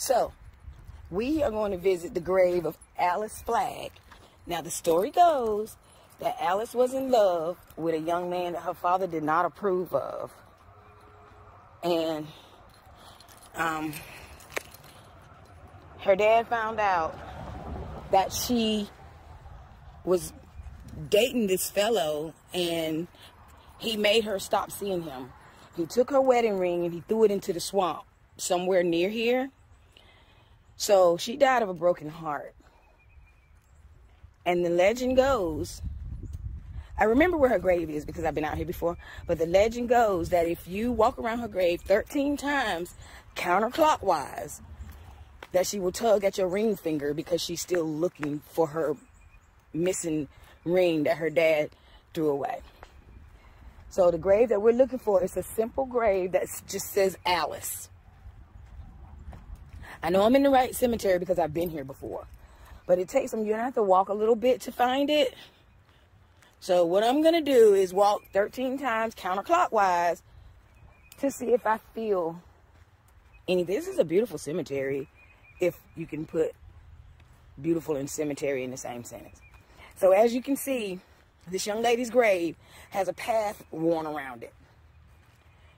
So, we are going to visit the grave of Alice Flagg. Now, the story goes that Alice was in love with a young man that her father did not approve of. And um, her dad found out that she was dating this fellow and he made her stop seeing him. He took her wedding ring and he threw it into the swamp somewhere near here. So she died of a broken heart. And the legend goes, I remember where her grave is because I've been out here before, but the legend goes that if you walk around her grave 13 times counterclockwise, that she will tug at your ring finger because she's still looking for her missing ring that her dad threw away. So the grave that we're looking for is a simple grave that just says Alice. I know I'm in the right cemetery because I've been here before. But it takes some, you're going to have to walk a little bit to find it. So what I'm going to do is walk 13 times counterclockwise to see if I feel any. This is a beautiful cemetery if you can put beautiful and cemetery in the same sentence. So as you can see, this young lady's grave has a path worn around it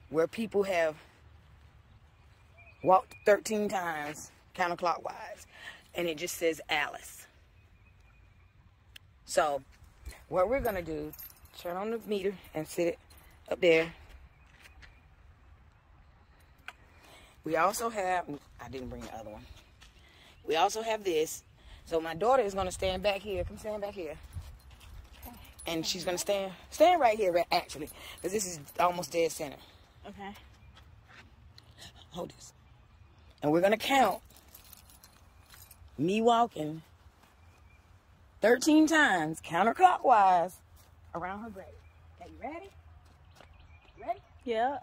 where people have walked 13 times counterclockwise and it just says Alice. So what we're going to do, turn on the meter and sit it up there. We also have, I didn't bring the other one. We also have this. So my daughter is going to stand back here. Come stand back here. And she's going to stand, stand right here, actually. Because this is almost dead center. Okay. Hold this. And we're going to count me walking 13 times counterclockwise around her grave. Okay, you ready? Ready? Yeah.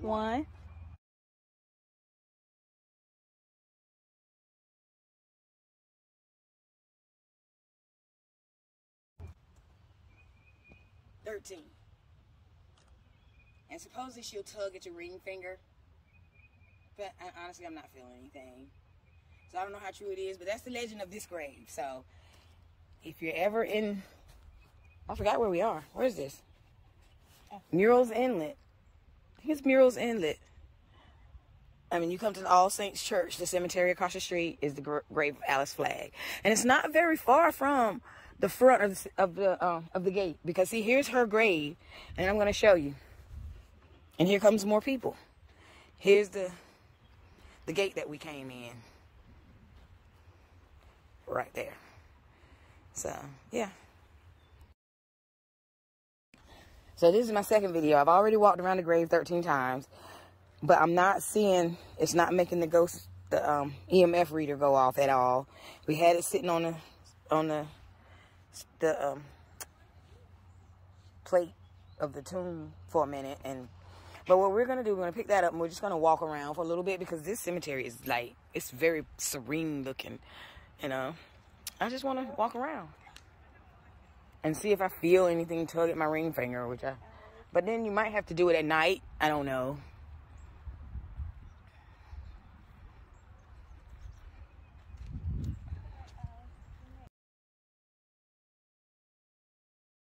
One. Thirteen. And supposedly she'll tug at your ring finger. But honestly, I'm not feeling anything. So I don't know how true it is, but that's the legend of this grave. So if you're ever in, I forgot where we are. Where is this? Murrells Inlet. I think it's Murrells Inlet. I mean, you come to the All Saints Church, the cemetery across the street is the grave of Alice Flagg. And it's not very far from the front of the, of the, um, of the gate. Because see, here's her grave, and I'm going to show you. And here comes more people. Here's the the gate that we came in. Right there. So, yeah. So this is my second video. I've already walked around the grave 13 times, but I'm not seeing, it's not making the ghost, the um, EMF reader go off at all. We had it sitting on the, on the, the um, plate of the tomb for a minute, and but what we're going to do, we're going to pick that up and we're just going to walk around for a little bit because this cemetery is like, it's very serene looking, you know. I just want to walk around and see if I feel anything tug at my ring finger, which I, but then you might have to do it at night. I don't know.